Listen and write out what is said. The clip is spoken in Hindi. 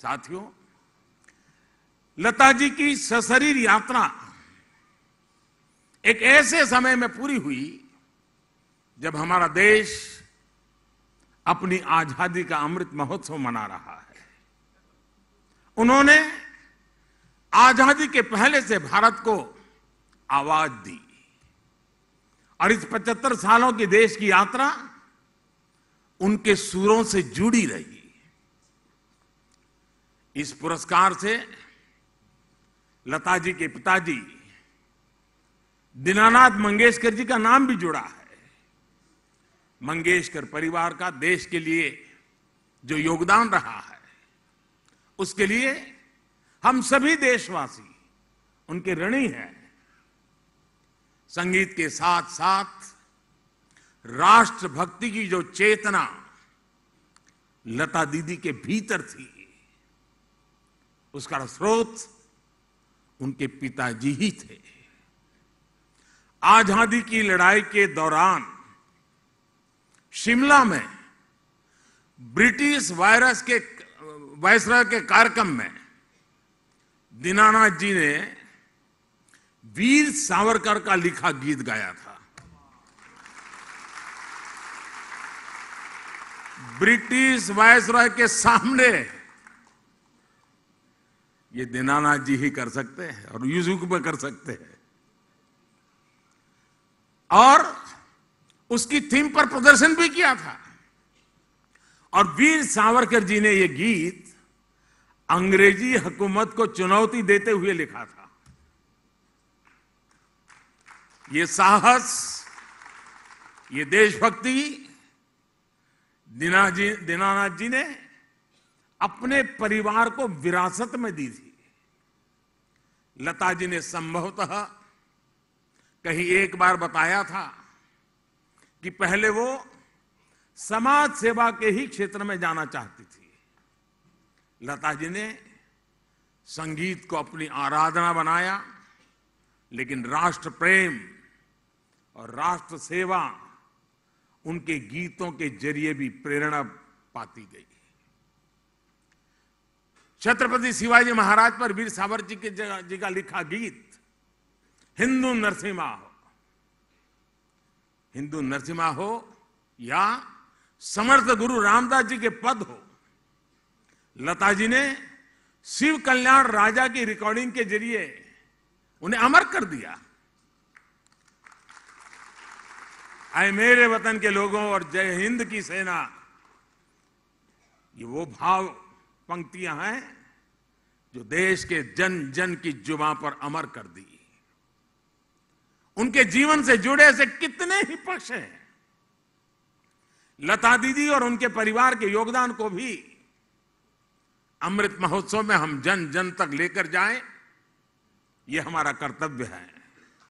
साथियों, लता जी की सशरीर यात्रा एक ऐसे समय में पूरी हुई जब हमारा देश अपनी आज़ादी का अमृत महोत्सव मना रहा है। उन्होंने आज़ादी के पहले से भारत को आवाज़ दी और इस 75 सालों की देश की यात्रा उनके सुरों से जुड़ी रही। इस पुरस्कार से लता जी के पिताजी दीनानाथ मंगेशकर जी का नाम भी जुड़ा है। मंगेशकर परिवार का देश के लिए जो योगदान रहा है, उसके लिए हम सभी देशवासी उनके ऋणी हैं। संगीत के साथ साथ राष्ट्रभक्ति की जो चेतना लता दीदी के भीतर थी उसका स्रोत उनके पिताजी ही थे। आज़ादी की लड़ाई के दौरान शिमला में ब्रिटिश वायरस के, वायसराय के कार्यक्रम में दीनानाथ जी ने वीर सावरकर का लिखा गीत गाया था। ब्रिटिश वायसराय के सामने ये दीनानाथ जी ही कर सकते हैं और यूजुक में कर सकते हैं। और उसकी थीम पर प्रदर्शन भी किया था। और वीर सावरकर जी ने यह गीत अंग्रेज़ी हुकूमत को चुनौती देते हुए लिखा था। ये साहस, ये देशभक्ति दीनानाथ जी ने अपने परिवार को विरासत में दी थी लता जी ने संभवतः कहीं एक बार बताया था कि पहले वो समाज सेवा के ही क्षेत्र में जाना चाहती थी। लता जी ने संगीत को अपनी आराधना बनाया, लेकिन राष्ट्र प्रेम और राष्ट्र सेवा उनके गीतों के ज़रिए भी प्रेरणा पाती गई। छत्रपति शिवाजी महाराज पर वीर सावर जी के जी का लिखा गीत, हिंदू नरसिम्हा हो। हिंदू नरसिम्हा हो या समर्थ गुरु रामदास जी के पद हो। लता जी ने शिव कल्याण राजा की रिकॉर्डिंग के ज़रिए उन्हें अमर कर दिया। आए मेरे वतन के लोगों और जय हिंद की सेना। ये वो भाव पंक्तियाँ हैं जो देश के जन जन की जुबा पर अमर कर दी। उनके जीवन से जुड़े ऐसे कितने ही पक्ष हैं। लता दीदी और उनके परिवार के योगदान को भी अमृत महोत्सव में हम जन जन तक लेकर जाएँ, ये हमारा कर्तव्य है।